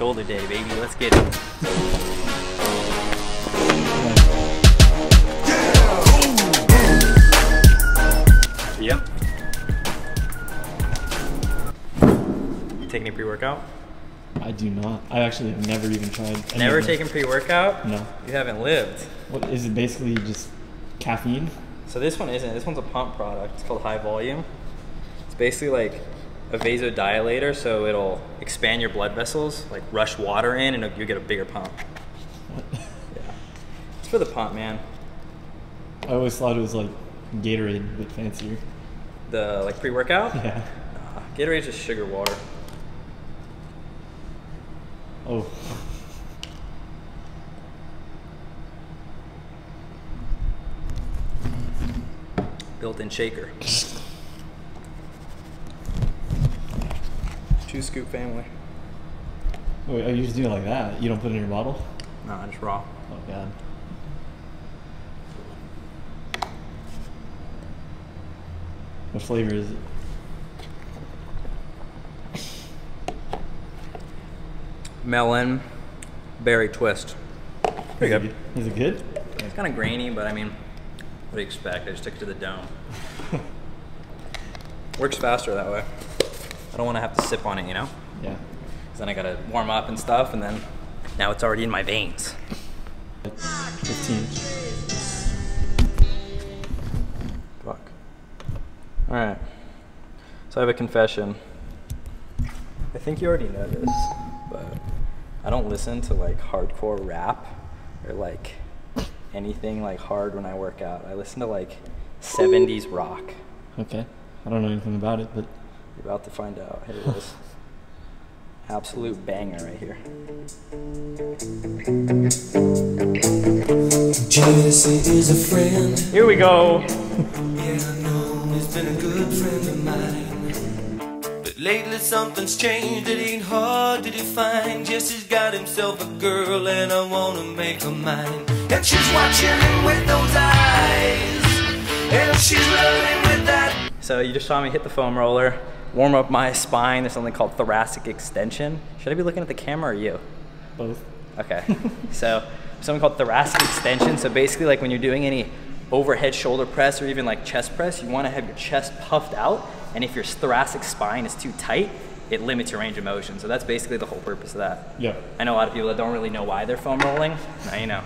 shoulder day, baby. Let's get it. Yep. Take any pre-workout? I do not. I actually have never even tried. Never taken pre-workout? No. You haven't lived. What is it? Basically just caffeine. So this one isn't. This one's a pump product. It's called High Volume. It's basically like a vasodilator, so it'll expand your blood vessels, like rush water in, and you get a bigger pump. Yeah. It's for the pump, man. I always thought it was like Gatorade, but fancier. The like pre-workout. Yeah. Nah, Gatorade's just sugar water. Oh. Built-in shaker. Two scoop family. Wait, oh, you just do it like that? You don't put it in your bottle? Nah, just raw. Oh god. What flavor is it? Melon, berry twist. Pretty Is it good. Is it good? It's kind of grainy, but I mean, what do you expect? I just took it to the dome. Works faster that way. I don't want to have to sip on it, you know? Yeah. Because then I gotta warm up and stuff, and then now it's already in my veins. It's 15. Fuck. Alright. So I have a confession. I think you already know this, but I don't listen to like hardcore rap or like anything like hard when I work out. I listen to like 70s rock. Okay. I don't know anything about it, but You're about to find out. Here it is. Absolute banger right here. Jesse is a friend. Here we go. Yeah, I know he's been a good friend of mine. But lately something's changed. It ain't hard to define. Jesse's got himself a girl, and I wanna make her mine. And she's watching him with those eyes. And she's loving with that. So you just saw me hit the foam roller, warm up my spine. There's something called thoracic extension. Should I be looking at the camera or you? both. Okay. so something called thoracic extension. So basically, like when you're doing any overhead shoulder press or even like chest press, you want to have your chest puffed out. And if your thoracic spine is too tight, it limits your range of motion. So that's basically the whole purpose of that. Yeah. I know a lot of people that don't really know why they're foam rolling. Now you know.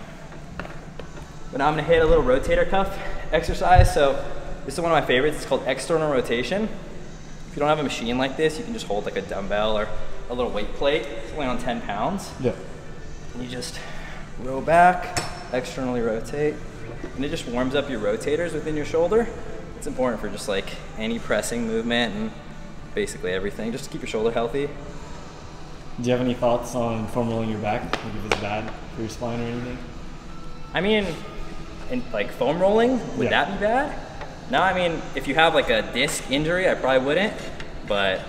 But now I'm gonna hit a little rotator cuff exercise. So this is one of my favorites. It's called external rotation. If you don't have a machine like this, you can just hold like a dumbbell or a little weight plate. It's only on 10 pounds. Yeah. And you just row back, externally rotate, and it just warms up your rotators within your shoulder. It's important for just like any pressing movement and basically everything, just to keep your shoulder healthy. Do you have any thoughts on foam rolling your back? Like if it's bad for your spine or anything? I mean, in like foam rolling, would Yeah. that be bad? No, I mean, if you have like a disc injury, I probably wouldn't. But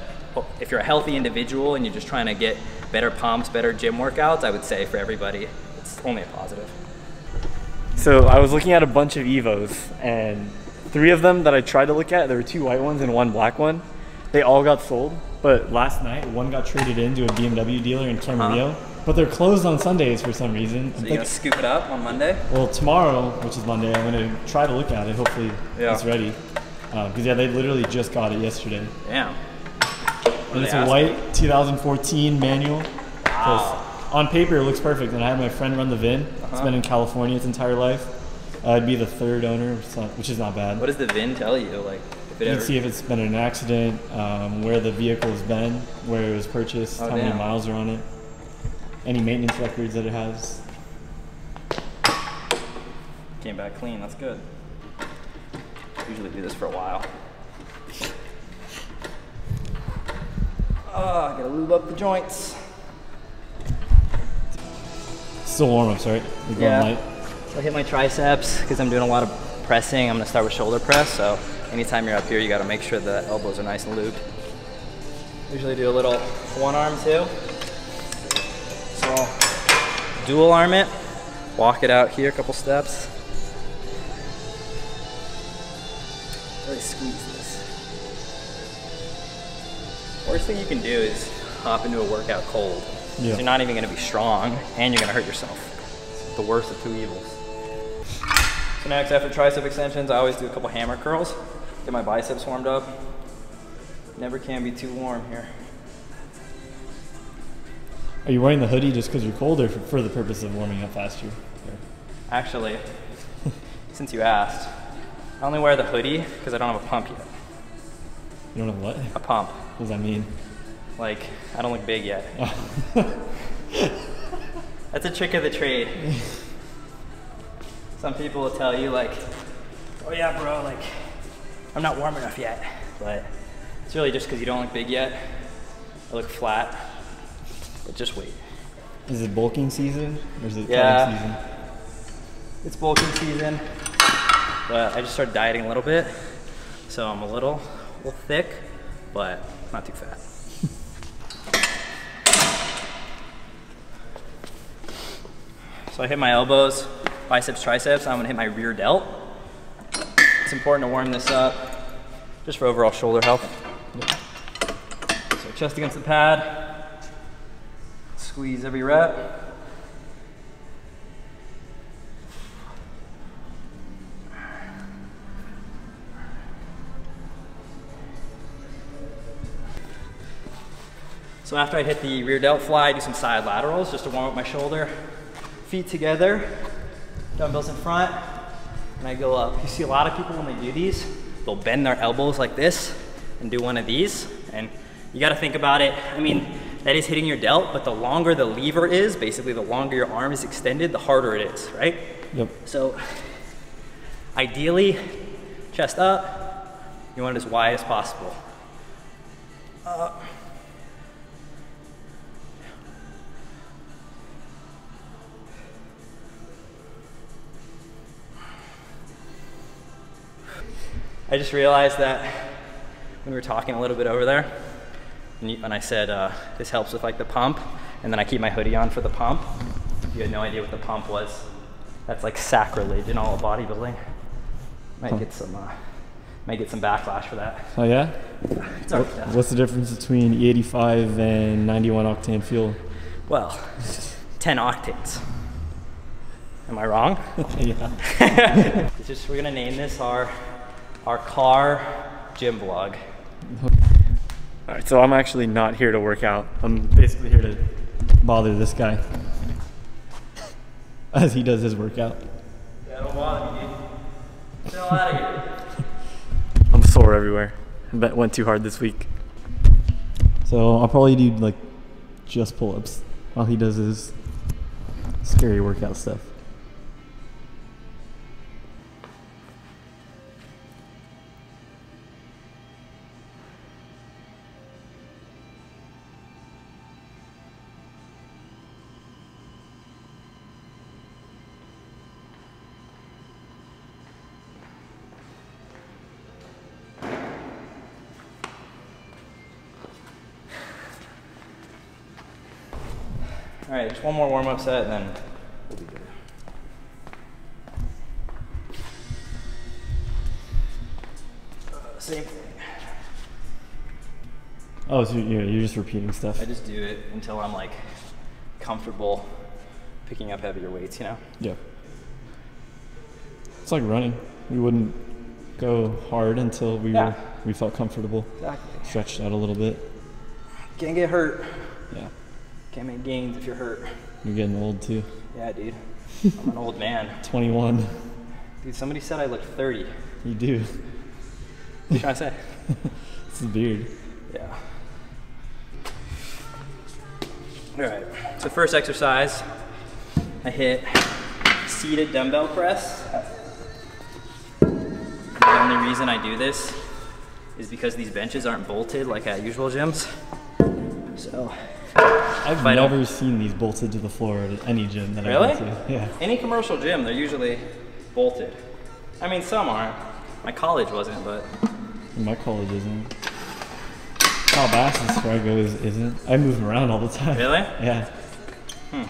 if you're a healthy individual and you're just trying to get better pumps, better gym workouts, I would say for everybody, it's only a positive. So I was looking at a bunch of Evos, and three of them that I tried to look at, there were two white ones and one black one. They all got sold, but last night one got traded into a BMW dealer in Camarillo. Uh-huh. But they're closed on Sundays for some reason. So you're gonna scoop it up on Monday? well, tomorrow, which is Monday, I'm gonna try to look at it. Hopefully, Yeah. it's ready. Because yeah, they literally just got it yesterday. Damn. And it's a white 2014 manual. Wow. On paper, it looks perfect, and I had my friend run the VIN. It's Uh-huh. been in California its entire life. Uh, I'd be the third owner, which is not- which is not bad. What does the VIN tell you? Like, if it You ever. can see if it's been an accident, um, where the vehicle has been, where it was purchased, Oh, how many miles are on it, any maintenance records that it has. Came back clean. That's good. Usually do this for a while. Oh, I gotta lube up the joints. Still warm ups, right? You're Yeah. light. So I hit my triceps because I'm doing a lot of pressing. I'm gonna start with shoulder press. So anytime you're up here, you gotta make sure the elbows are nice and lubed. Usually do a little one arm too. So I'll dual arm it, walk it out here a couple steps. Really squeeze this. Worst thing you can do is hop into a workout cold. Yeah. You're not even gonna be strong and you're gonna hurt yourself. It's the worst of two evils. So next, after tricep extensions, I always do a couple hammer curls. Get my biceps warmed up. Never can be too warm here. Are you wearing the hoodie just because you're cold or for, the purpose of warming up faster? Actually, since you asked, I only wear the hoodie because I don't have a pump yet. You don't know what? A pump. What does that mean? Like, I don't look big yet. Oh. That's a trick of the trade. Some people will tell you, like, oh yeah, bro, like, I'm not warm enough yet. But it's really just because you don't look big yet. I look flat. But just wait. Is it bulking season or is it Yeah. cutting season? It's bulking season, but I just started dieting a little bit, so I'm a little, a little thick, but not too fat. so I hit my elbows, biceps, triceps. I'm gonna hit my rear delt. It's important to warm this up, just for overall shoulder health. So chest against the pad, squeeze every rep. So after I hit the rear delt fly, I do some side laterals just to warm up my shoulder. Feet together, dumbbells in front, and I go up. You see a lot of people when they do these, they'll bend their elbows like this and do one of these. And you gotta think about it. I mean, that is hitting your delt, but the longer the lever is, basically the longer your arm is extended, the harder it is, right? Yep. So ideally, chest up, you want it as wide as possible. Up. I just realized that when we were talking a little bit over there, and, you, and I said uh, this helps with like the pump, and then I keep my hoodie on for the pump. You had no idea what the pump was. That's like sacrilege in all of bodybuilding. Might get some, uh, might get some backlash for that. Oh yeah. Done. What's the difference between E85 and 91 octane fuel? Well, 10 octanes. Am I wrong? yeah. Just we're gonna name this our our car gym vlog. All right, so I'm actually not here to work out. I'm basically here to bother this guy as he does his workout. Yeah, don't bother me, dude. Get out of here. I'm sore everywhere. I bet went too hard this week. So I'll probably do like just pull-ups while he does his scary workout stuff. All right, just one more warm up set, and then we'll be good. Uh, same thing. Oh, so you're, you're just repeating stuff. I just do it until I'm like comfortable picking up heavier weights, you know? Yeah. It's like running. We wouldn't go hard until we Yeah. were we felt comfortable. Exactly. Stretched out a little bit. Can't get hurt. Yeah. Can't make gains if you're hurt. You're getting old too. Yeah, dude. I'm an old man. 21. Dude, somebody said I look 30. You do. What you trying to say? It's the beard. Yeah. All right. So first exercise, I hit seated dumbbell press. The only reason I do this is because these benches aren't bolted like at usual gyms. So I've don't- never seen these bolted to the floor at any gym that Really? I went to. Yeah. any commercial gym, they're usually bolted. I mean, some aren't. My college wasn't, but My college isn't. Calabasas, where I go, is, isn't. I move them around all the time. Really? Yeah. Hmm.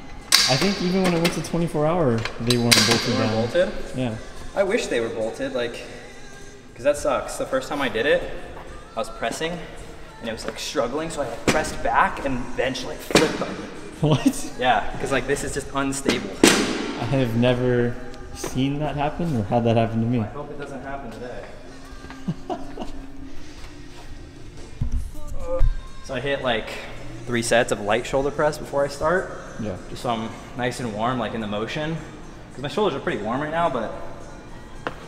I think even when I went to 24 hour, they weren't bolted they were down. bolted. Yeah. I wish they were bolted, like, because that sucks. The first time I did it, I was pressing, and it was like struggling, so I like pressed back and like flipped on me. What? Yeah, because like this is just unstable. I have never seen that happen or had that happen to me. I hope it doesn't happen today. so I hit like three sets of light shoulder press before I start, Yeah. just so I'm nice and warm, like in the motion. Because my shoulders are pretty warm right now, but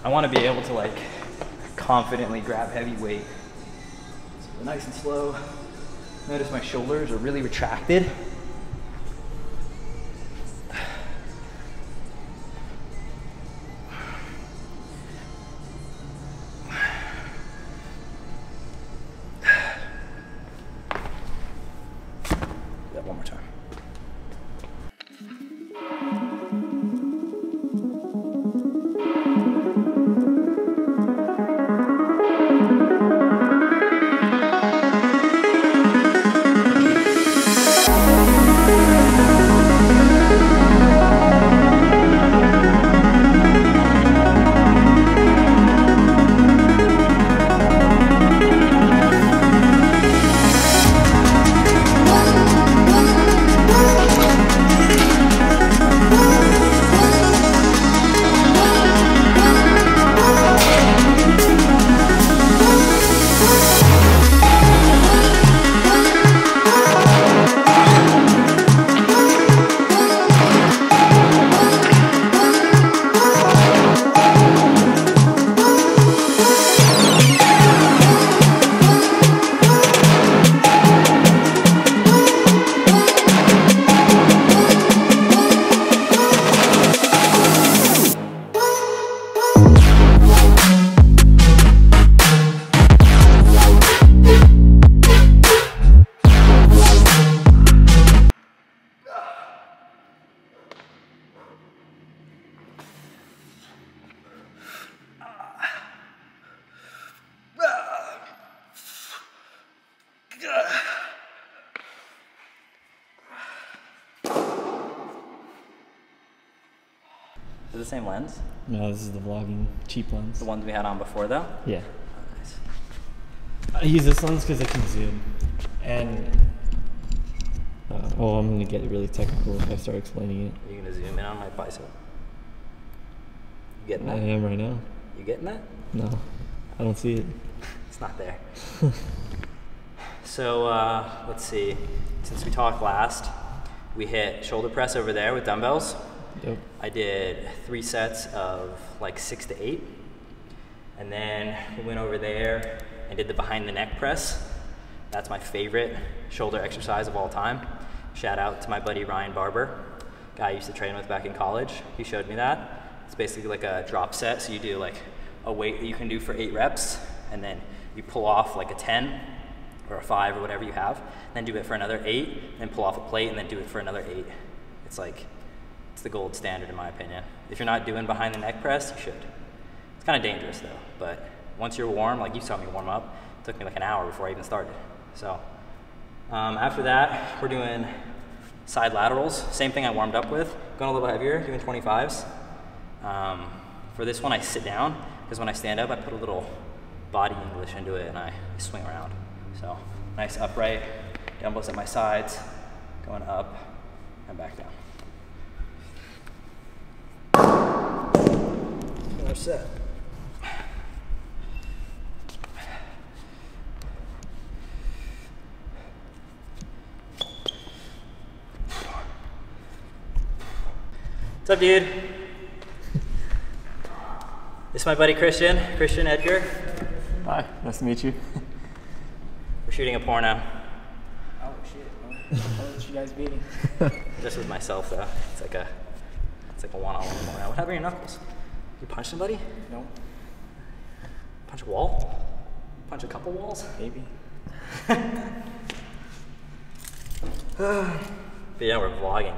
I want to be able to like confidently grab heavy weight. Nice and slow. Notice my shoulders are really retracted. One more time. Same lens? No, this is the vlogging cheap lens. The ones we had on before though? Yeah. Nice. I use this lens because it can zoom. And. Uh, oh, I'm going to get really technical if I start explaining it. Are you gonna zoom in on my bicep? You getting that? I am right now. You getting that? No, I don't see it. It's not there. so uh, let's see. Since we talked last, we hit shoulder press over there with dumbbells. Yep. I did three sets of like six to eight. And then we went over there and did the behind the neck press. That's my favorite shoulder exercise of all time. Shout out to my buddy Ryan Barber, guy I used to train with back in college. He showed me that. It's basically like a drop set. So you do like a weight that you can do for eight reps, and then you pull off like a 10 or a five or whatever you have, then do it for another eight, then pull off a plate, and then do it for another eight. It's like, it's the gold standard in my opinion. If you're not doing behind the neck press, you should. It's kind of dangerous though, but once you're warm, like you saw me warm up, it took me like an hour before I even started. So um, after that, we're doing side laterals. Same thing I warmed up with, going a little heavier, doing 25s. Um, for this one, I sit down because when I stand up, I put a little body English into it and I swing around. So nice upright, dumbbells at my sides, going up and back down. Another set. What's up, dude? This is my buddy Christian, Christian Edgar. Hi, nice to meet you. We're shooting a porno. Oh shit. Oh, what you guys beating? Just with myself though. It's like a it's like a one-on-one porno. What happened to your knuckles? You punch somebody? No, Punch a wall? Punch a couple walls? maybe. But yeah, we're vlogging.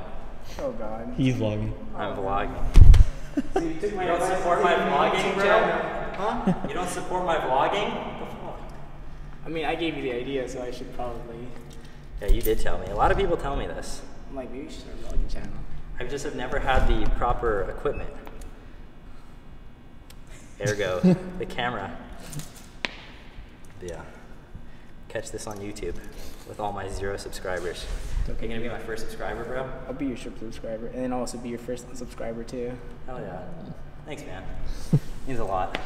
Oh god. He's vlogging. I'm vlogging. you took my You don't support my vlogging, changed bro? Huh? You don't support my vlogging? What the fuck? I mean, I gave you the idea, so I should probably. Yeah, you did tell me. A lot of people tell me this. I'm like, maybe you should start a vlogging channel. I just have never had the proper equipment. Ergo, the camera. Yeah. catch this on YouTube with all my zero subscribers. Okay, you gonna be my first subscriber, bro? I'll be your ship subscriber, and then also be your first unsubscriber too. Hell yeah. Thanks, man. Means a lot.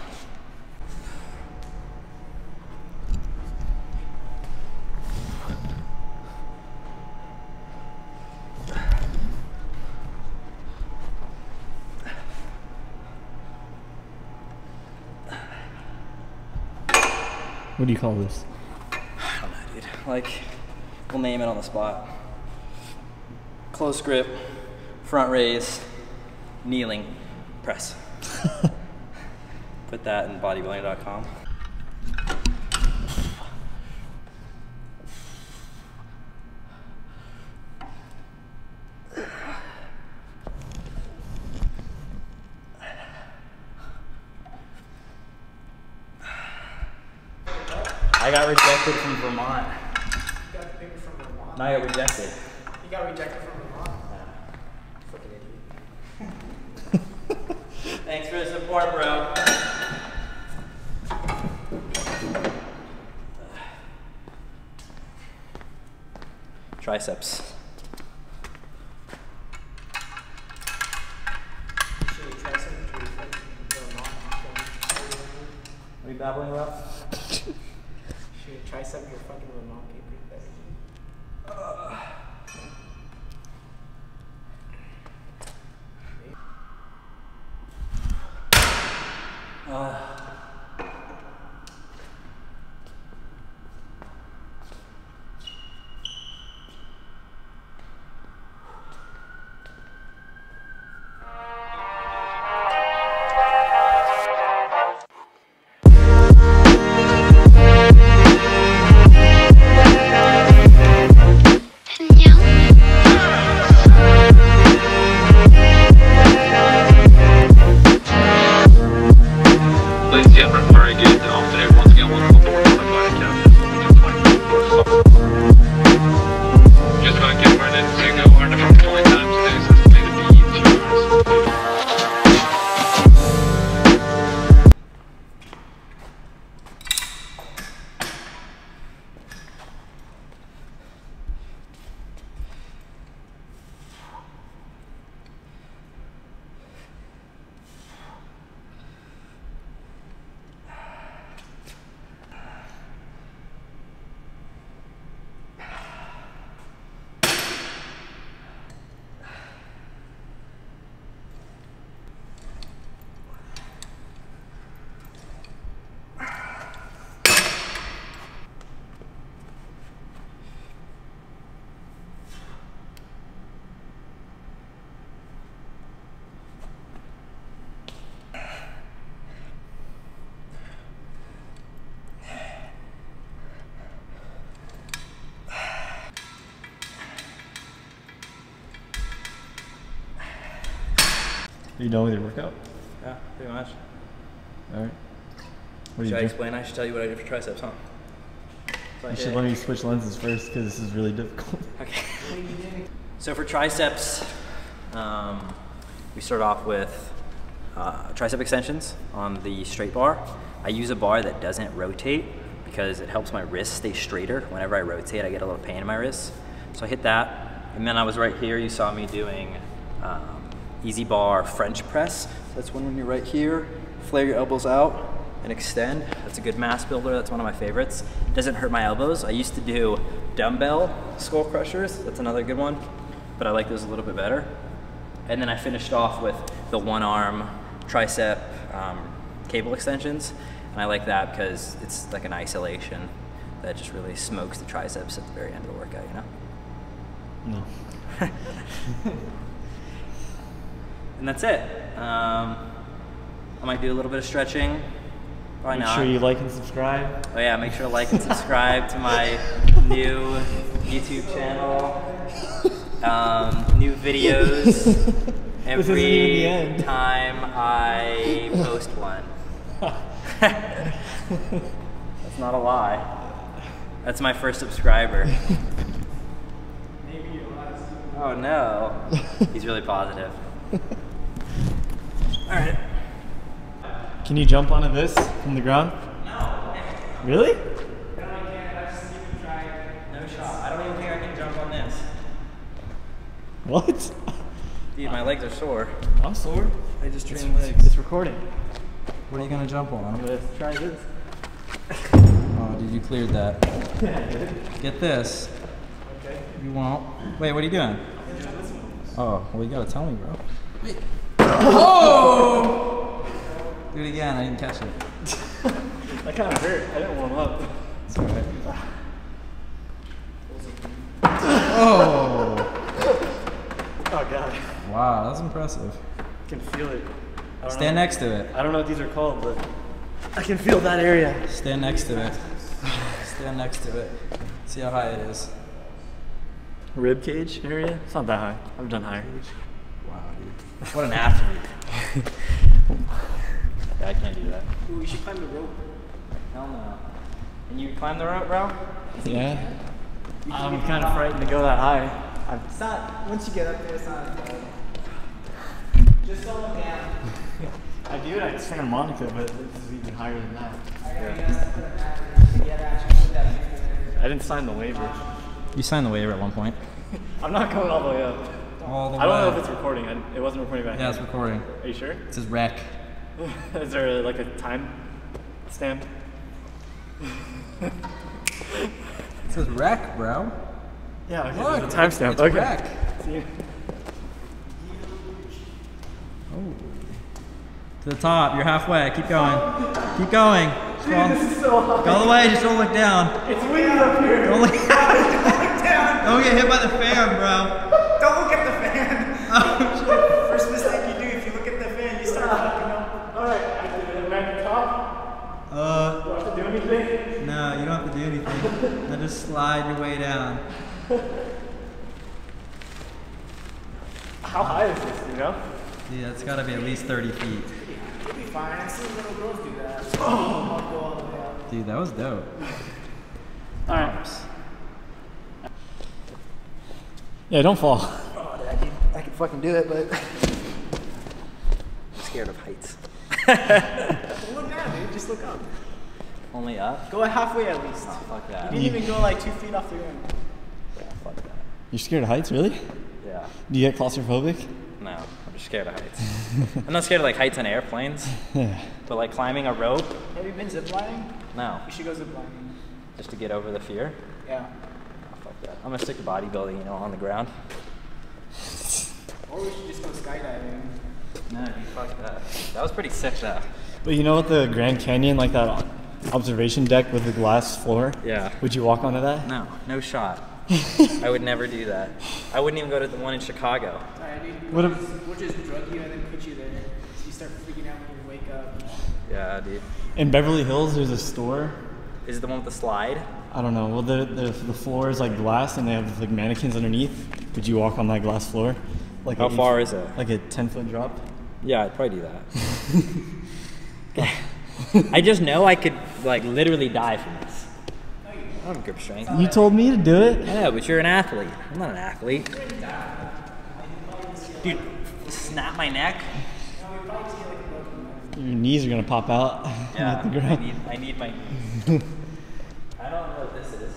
What do you call this? I don't know, dude. Like, we'll name it on the spot. Close grip, front raise, kneeling, press. Put that in bodybuilding.com. I got rejected from Vermont. You got the paper from Vermont. No, I got rejected. You got rejected from Vermont. Fucking idiot. Thanks for the support, bro. Triceps. Are you done with your workout? Yeah, pretty much. All right. What Should I explain? I should tell you what I did for triceps, huh? So You should did- let me switch lenses first because this is really difficult. Okay. So for triceps, um, we start off with uh, tricep extensions on the straight bar. I use a bar that doesn't rotate because it helps my wrist stay straighter. Whenever I rotate, I get a little pain in my wrist. So I hit that, and then I was right here. You saw me doing um, EZ bar French press. That's one when you're right here, flare your elbows out and extend. That's a good mass builder. That's one of my favorites. It doesn't hurt my elbows. I used to do dumbbell skull crushers. That's another good one, but I like those a little bit better. And then I finished off with the one arm tricep um, cable extensions. And I like that because it's like an isolation that just really smokes the triceps at the very end of the workout, you know? No. And that's it. Um, I might do a little bit of stretching. Probably Make not. sure you like and subscribe. Oh yeah, make sure to like and subscribe to my new YouTube channel. Um, new videos every time I post one. That's not a lie. That's my first subscriber. Oh no. He's really positive. All right. Can you jump onto this from the ground? No. Really? No, I can't. I've. No shot. I don't even think I can jump on this. What? Dude, my legs are sore. I'm sore. I just trained it's, legs. It's recording. What are you gonna jump on? I'm gonna try this. Oh, dude, you cleared that. Get this. Okay. You won't. Wait, what are you doing? Oh, well, you gotta tell me, bro. Wait. Oh! Do it again. I didn't catch it. That kind of hurt. I didn't warm up. It's alright. Oh! Oh god. Oh. Wow, that's impressive. I can feel it. Stand know. next to it. I don't know what these are called, but I can feel that area. Stand next to it. Stand next to it. See how high it is. Rib cage area? It's not that high. I've done higher. Wow, dude. What an athlete. yeah, I can't do that. Ooh, we should climb the rope. Hell no. And you climb the rope, bro? Yeah. I'm kind of frightened to go that high. I've, It's not, once you get up there, it's not as bad. Just don't look down. I do it at Santa Monica, but this is even higher than that. I gotta be honest, put an average to get actually put that picture there. I didn't sign the waiver. You signed the waiver at one point. I'm not going all the way up. All the I don't know if it's recording. I, it wasn't recording back Yeah, it's recording. Are you sure? It says wreck. Is there like a time stamp? It says wreck, bro. Yeah, okay. Look, there's a timestamp. Okay. wreck. See? Oh. To the top. You're halfway. Keep going. Keep going. Scroll. Go all the way. Just don't look down. It's windy up here. Don't look down. don't get hit by the fan, bro. Don't look at the fan. First mistake you do, if you look at the fan, you start fucking up. All right. I did it. Am I at the top? Uh, Do I have to do anything? no, you don't have to do anything. then just slide your way down. How high is this? You know? Yeah, it's got to be at least 30 feet. You'll be fine. I see little girls do that. Oh. Go all the way up. Dude, that was dope. All right. Yeah, don't fall. Oh, I can, I can fucking do it, but. I'm scared of heights. Don't look down, dude. Just look up. Only up? Go halfway at least. Oh, Fuck that. You didn't even go like two feet off the ground. Yeah, fuck that. You're scared of heights, really? Yeah. Do you get claustrophobic? No, I'm just scared of heights. I'm not scared of like heights on airplanes, Yeah. but like climbing a rope, Have you been ziplining? no. You should go ziplining. Just to get over the fear. Yeah. Oh, fuck that. I'm gonna stick to bodybuilding, you know, on the ground. Or we should just go skydiving. No, dude, fuck that. That was pretty sick though. But you know what the Grand Canyon, like that observation deck with the glass floor? Yeah. Would you walk onto that? No, no shot. I would never do that. I wouldn't even go to the one in Chicago. Alright, dude. What We'll, if- just, we'll just drug you and then put you there. So you start freaking out when you wake up. Yeah, dude. In Beverly Hills, there's a store. Is it the one with the slide? I don't know. Well, the, the, the floor is like glass and they have like mannequins underneath. Would you walk on that glass floor? Like How far eight- is it? Like a 10 foot drop? Yeah, I'd probably do that. I just know I could like literally die from this. I don't have grip strength. You told me to do it. Yeah, but you're an athlete. I'm not an athlete. Dude, snap my neck. Your knees are gonna pop out. Yeah, at the I need, I need my. I don't know what this is.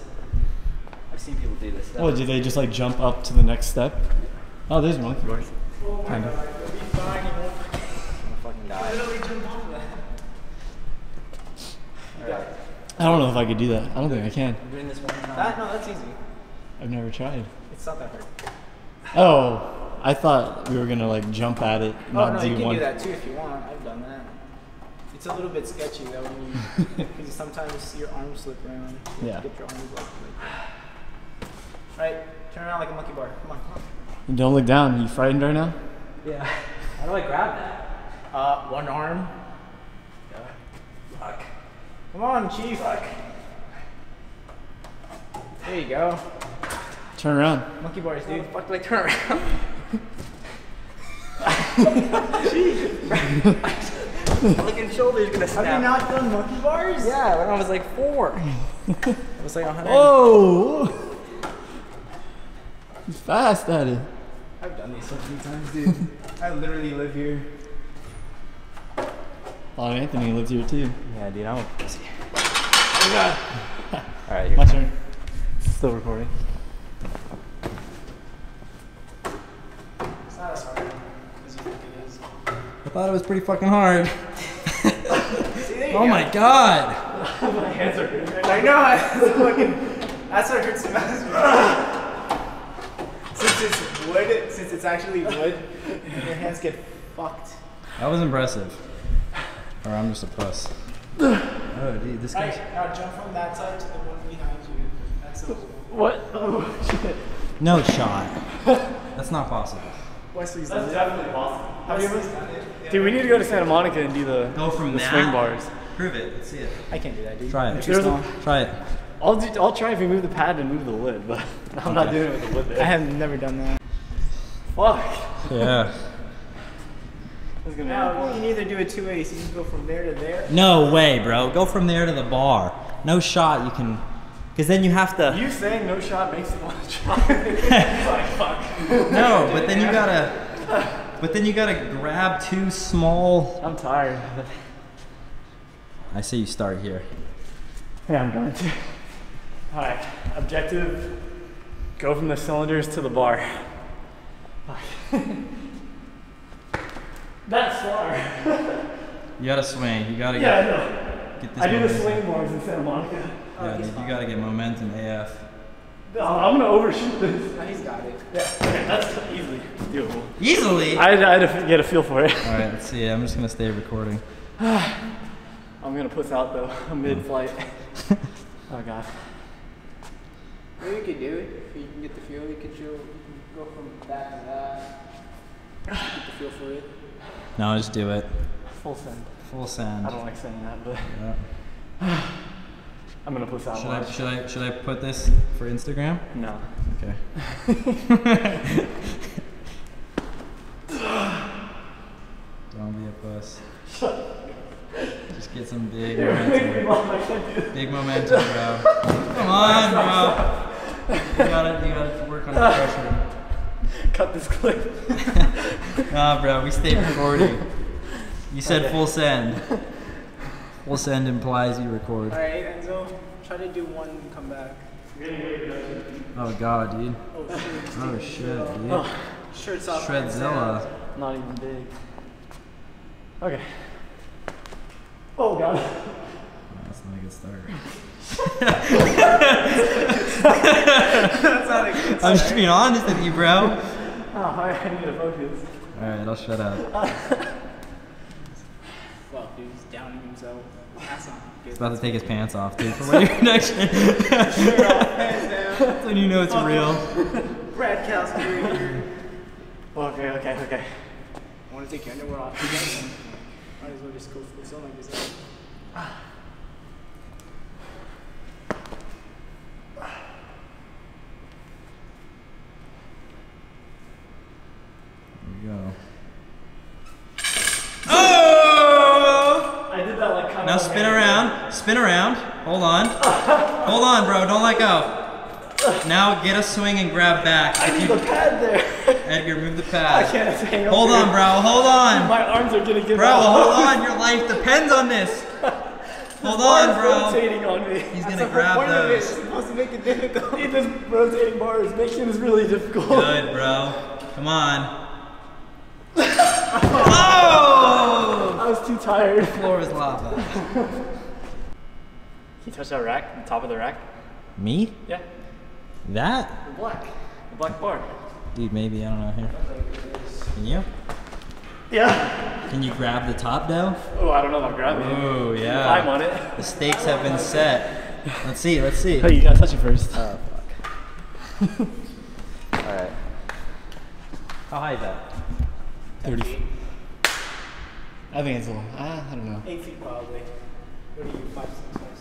I've seen people do this. Stuff. Oh, do they just like jump up to the next step? Oh, there's monkey bars. Kind of. I'm gonna fucking die. Alright, I don't know if I could do that. I don't think I can. I'm doing this one time. That, no, that's easy. I've never tried. It's not that hard. Oh, I thought we were gonna like jump at it, Oh, not no, do you can one. do that too if you want. I've done that. It's a little bit sketchy though when you, because sometimes your arms slip around. Yeah. Get your arms like, like. Right, turn around like a monkey bar. Come on, come on. Don't look down. you frightened right now? Yeah. How do I grab that? Uh, one arm. Fuck. Come on, chief. There you go. Turn around. Monkey bars, dude. Fuck do I turn around? Fucking shoulder's gonna snap. Have you not done monkey bars? Yeah, when I was like four. I was like 100. Oh! He's fast at it. I've done these so many times, dude. I literally live here. Oh, Anthony lives here too. Yeah, dude, I'm a pussy. Oh All right, here. My turn. Still recording. It's not as hard as you think it is. I thought it was pretty fucking hard. See, there you Oh go. my god. My hands are hurting. I know. I fucking. That's what hurts the most. since it's wood, since it's actually wood, your hands get fucked. That was impressive. Or I'm just a puss. Oh, dude, this Right, guy's. now jump from that side to the one behind you. That's the What? Oh shit. No shot. That's not possible. Wesley's That's done it. definitely possible. Wesley's done it. Dude, we need to go to Santa Monica and do the Go from the that? swing bars. Prove it. Let's see it. I can't do that, dude. Try it. too There's a- Try it. I'll do, I'll try if we move the pad and move the lid, but I'm not doing it with the lid there. I have never done that. Fuck. Yeah. That's gonna No, you can either do it two ways. You can go from there to there. No way, bro. Go from there to the bar. No shot. You can. Because then you have to. You saying no shot makes it want to try. like fuck. No, but then you gotta. But then you gotta grab two small. I'm tired. I say you start here. Yeah, I'm going to. Alright, objective go from the cylinders to the bar. That's far. You gotta swing. You gotta Yeah, I get, know. get this. I do the swing bars in Santa Monica. Oh, yeah, dude, you gotta get momentum AF. No, I'm gonna overshoot this. No, he's got it. Yeah, okay, that's easily doable. Easily. I had, I had to get a feel for it. All right, let's see. I'm just gonna stay recording. I'm gonna puss out though, mid-flight. oh god. Maybe you could do it if you can get the feel. You could show, you can go from that to that. Get the feel for it. No, just do it. Full send. Full send. I don't like saying that, but Yeah. I'm gonna puss that. Should I should I should I put this for Instagram? No. Okay. Don't be a puss. Just get some big momentum. Big momentum, bro. Come on, bro. You gotta you gotta work on the pressure. Cut this clip. Nah, bro, we stay recording. You said Okay. full send. Full send implies you record. Alright, Enzo, try to do one and come back. Oh god, dude. Oh shit. Oh shit, oh, dude. Shirts off. Shredzilla. Not even big. Okay. Oh god. That's not a good start. That's not a good I'm just being honest with you, bro. Oh, I I need to focus. Alright, I'll shut up. Fuck, dude, he's downing himself. That's not good. He's about to take his pants off, dude, for my connection. Shirt off, hands down. That's when you know it's real. Brad Kowski here. Okay, okay, okay. I want to take your underwear off again. Might as well just go for something like this. There go. Oh! I did that like kind Now of. spin around. Spin around. Hold on. Hold on, bro. Don't let go. Now get a swing and grab back. I need the pad there. Edgar, move the pad. I pad. can't hang up Hold here. on, bro. Hold on. My arms are gonna give Bro, out. hold on. Your life depends on this. Hold on, Bar's bro. rotating on me. He's That's gonna the grab whole point of it. It's those. supposed to make it difficult. Need this rotating bars making this really difficult. Good, bro. Come on. Oh! I was too tired. The floor is lava. Can you touch that rack? The top of the rack? Me? Yeah. That? The black. The black bar. Dude, maybe. I don't know. Here. Can you? Yeah. Can you grab the top though? Oh, I don't know about grabbing it. Oh, yeah. I'm on it. The stakes have been set. Let's see. Let's see. Hey, you gotta touch it first. Oh, fuck. Alright. How high is that? 30. I think it's a little, ah, I don't know. Eight feet probably. What are you, five, six, five,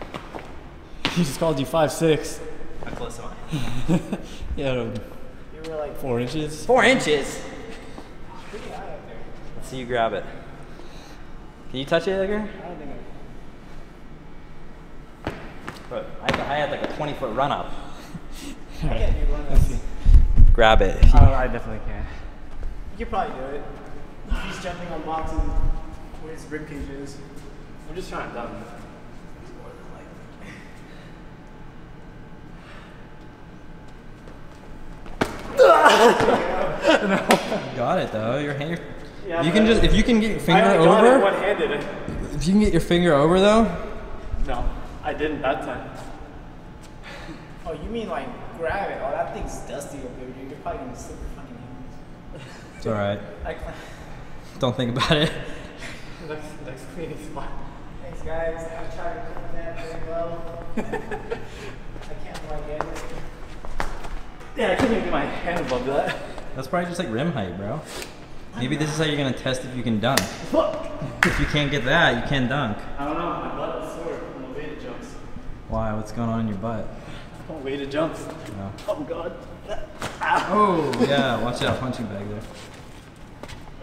seven? He just called you five six. How close am I? Yeah, You were like four inches. Four inches. pretty high up there. Let's see you grab it. Can you touch it, Edgar? I don't think I. can. But I, I had like a 20 foot run up. I can't do one of those. Grab it. Oh, I definitely can. You could probably do it. He's jumping on boxes where his rib cage is. I'm just trying to dumb. Got it though. Your hand. Yeah, you can just if you can get your finger I got it over. one-handed. If you can get your finger over though. No, I didn't that time. Oh, you mean like grab it? Oh, that thing's dusty up there, dude. You're probably gonna slip your fucking hands. It's all right. I. Don't think about it. Next, next cleaning spot. Thanks, guys. I tried to cover that very well. I can't quite get it. Yeah, I couldn't even get my hand above that. That's probably just like rim height, bro. Maybe this is how you're gonna test if you can dunk. Fuck! If you can't get that, you can't dunk. I don't know, my butt is sore from the weighted jumps. Why? What's going on in your butt? Oh, weighted jumps. No. Oh god. Oh yeah, watch out, punching bag there.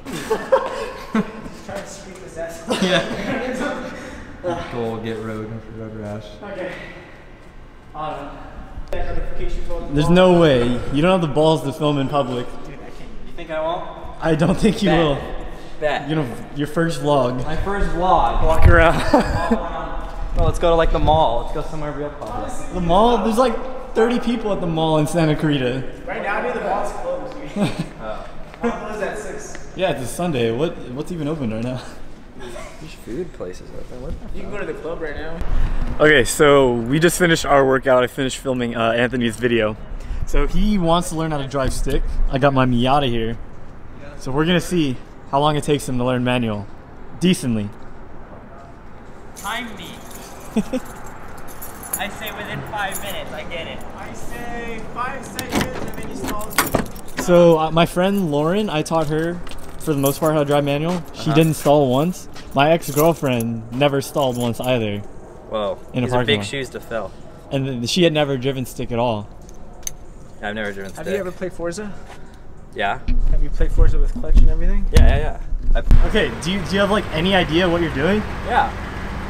Try to squeeze this ass. Yeah. Goal, get road, road rash. Okay. Um, that notification phone. There's no way. You don't have the balls to film in public. Dude, I can't. You think I won't? I don't think you Bet. will. Bet. You know, your first vlog. My first vlog. Walk around. Well, let's go to like the mall. Let's go somewhere real public. the mall, there's like 30 people at the mall in Santa Cruz. Right now, dude, the mall's closed. dude. Oh. Yeah, it's a Sunday. What What's even open right now? There's food places open. What You can go to the club right now. Okay, so we just finished our workout. I finished filming uh, Anthony's video. So he wants to learn how to drive stick. I got my Miata here. So we're gonna see how long it takes him to learn manual. Decently. Time me. I say within five minutes, I get it. I say five seconds and then you stall. So uh, my friend Lauren, I taught her for the most part how to drive manual. She uh-huh. didn't stall once. My ex-girlfriend never stalled once either. Whoa. In a These are big lot. shoes to fill. And she had never driven stick at all. I've never driven stick. Have you ever played Forza? Yeah. Have you played Forza with clutch and everything? Yeah, yeah, yeah. I, Okay, do you, do you have like any idea what you're doing? yeah.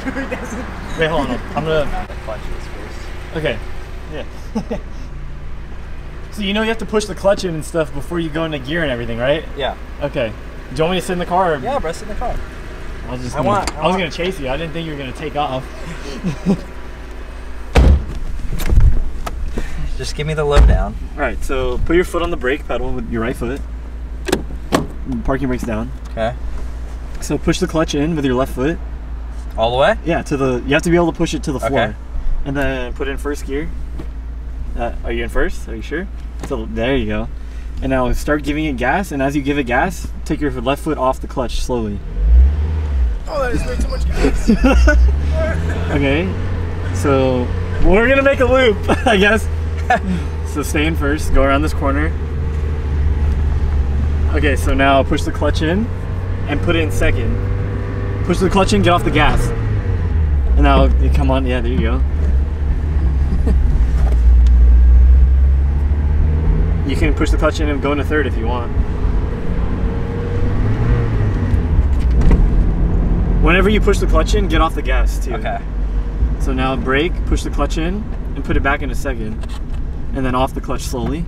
Wait, hold on. I'm gonna. The clutch first. Okay. Yeah. So you know you have to push the clutch in and stuff before you go into gear and everything, right? Yeah. Okay. Do you want me to sit in the car? Or Yeah, bro, sit in the car. I was just. I Gonna, want- I I was want- gonna chase you. I didn't think you were gonna take off. Just give me the lowdown. All right. So put your foot on the brake pedal with your right foot. Parking brake's down. Okay. So push the clutch in with your left foot. All the way? Yeah, to the. You have to be able to push it to the floor. Okay. And then put it in first gear. Uh, are you in first? Are you sure? So there you go. And now start giving it gas. And as you give it gas, take your left foot off the clutch slowly. Oh, that is way too much gas. Okay. So we're gonna make a loop, I guess. so stay in first. Go around this corner. Okay. So now push the clutch in, and put it in second. Push the clutch in. Get off the gas. And now you come on. Yeah. There you go. You can push the clutch in and go into third if you want. Whenever you push the clutch in, get off the gas too. Okay. So now brake, push the clutch in, and put it back in a second. And then off the clutch slowly.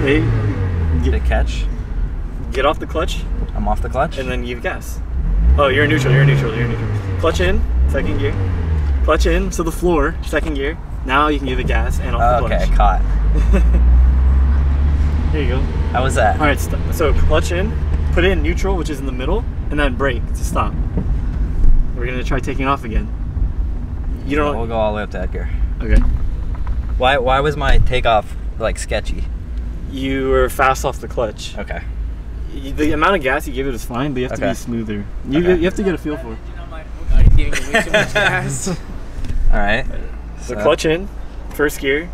Hey, get, a catch? get off the clutch, I'm off the clutch. and then give gas. Oh, you're neutral, you're neutral, you're neutral. Clutch in, second gear. Clutch in to the floor, second gear. Now you can give it gas and off the okay, clutch. caught. there you go. How was that? All right, st- so clutch in, put it in neutral, which is in the middle, and then brake to stop. We're gonna try taking off again. You don't. We'll go all the way up to Edgar. Okay. Why? Why was my takeoff like sketchy? You were fast off the clutch. Okay. Y- The amount of gas you give it is fine, but you have to be smoother. You, Okay. you have to get a feel for it. I'm giving you way too much gas. All right. So clutch in, first gear,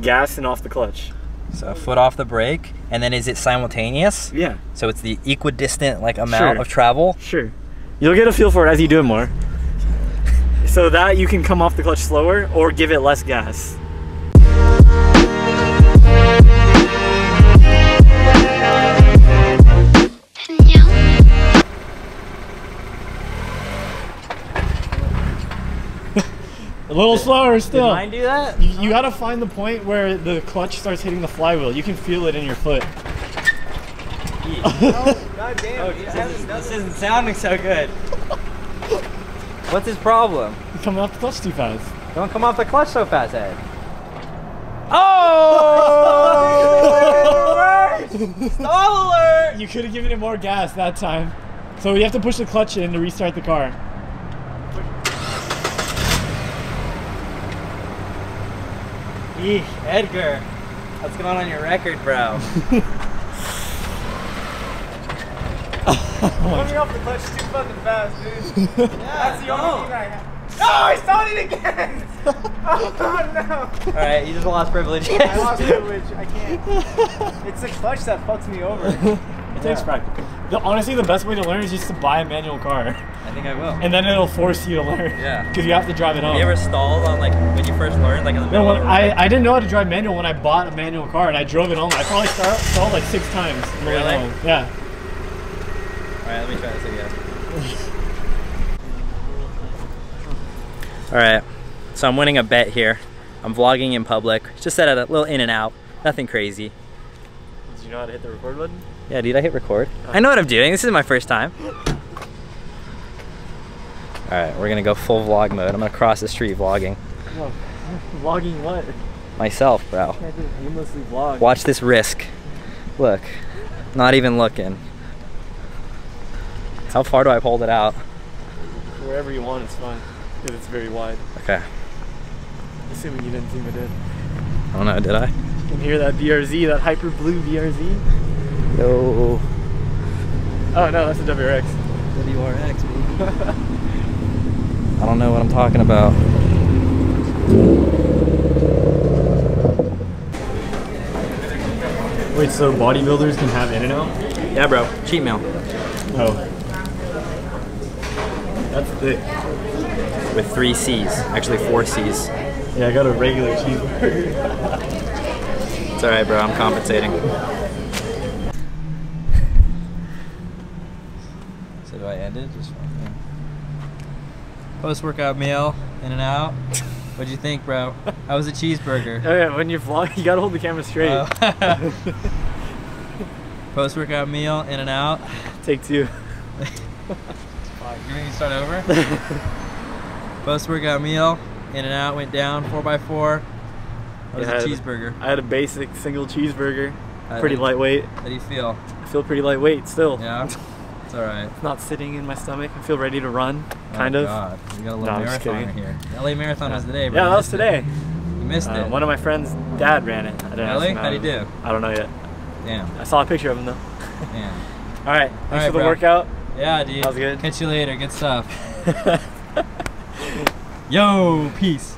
gas and off the clutch. So foot off the brake, and then is it simultaneous? Yeah, So it's the equidistant like amount Sure. of travel. sure. You'll get a feel for it as you do it more. So that you can come off the clutch slower or give it less gas. A little slower still. do that? You, you gotta find the point where the clutch starts hitting the flywheel. You can feel it in your foot. God damn. dude, This, this isn't sounding so good. What's his problem? You're coming off the clutch too fast. Don't come off the clutch so fast, Ed. Oh! Stall alert! You could have given it more gas that time. So you have to push the clutch in to restart the car. Eek, Edgar. What's going on on your record, bro? Let me off the clutch too fucking fast, dude. That's the only oh. thing I have. No, I saw it again! oh no! Alright, you just lost privilege. I lost privilege. I can't. It's the clutch that fucks me over. It takes practice. The, honestly, the best way to learn is just to buy a manual car, I think I will. and then it'll force you to learn. Yeah. Because you have to drive it home. Have you ever stalled on like when you first learned, like in the middle when of the I, I didn't know how to drive manual when I bought a manual car and I drove it home. I probably start, stalled like six times. on the way Really? home. Yeah. Alright, let me try this again. Alright, so I'm winning a bet here. I'm vlogging in public. Just set a little In-N-Out. Nothing crazy. Did you know how to hit the record button? Yeah, dude, I hit record. I know what I'm doing. This is my first time. Alright, we're gonna go full vlog mode. I'm gonna cross the street vlogging. Vlogging what? Myself, bro. I just aimlessly vlog. Watch this risk. Look, not even looking. How far do I hold it out? Wherever you want, it's fine. Because it's very wide. Okay. Assuming you didn't zoom it in. I don't know, did I? You can hear that BRZ, that hyper blue BRZ. No. Oh no, that's a WRX. WRX, baby. I don't know what I'm talking about. Wait, so bodybuilders can have In-N-Out? Yeah, bro. Cheat meal. Oh. That's thick. With three C's. Actually, four C's. Yeah, I got a regular cheeseburger. It's alright, bro. I'm compensating. So do I end it? Just Post workout meal, In-N-Out. What'd you think, bro? How was a cheeseburger? Oh yeah, when you're vlogging, you gotta hold the camera straight. Uh, Post workout meal, In-N-Out. Take two. You ready to start over? Post workout meal, In-N-Out, went down, 4x4. How was Yeah, I the had- cheeseburger? I had a basic single cheeseburger. How Pretty did- lightweight. How do you feel? I feel pretty lightweight still. Yeah? It's alright. Not sitting in my stomach. I feel ready to run, Oh, kind of. God. We got a No, little I'm just marathoner here. LA Marathon was today, bro. Yeah, that was missed it. today. You missed Uh, it. one of my friends' dad ran it. I ask Really? How'd he do? I don't know yet. Damn. I saw a picture of him though. Damn. All right, thanks right, for the bro. workout. Yeah, dude. That was good. Catch you later. Good stuff. Yo, peace.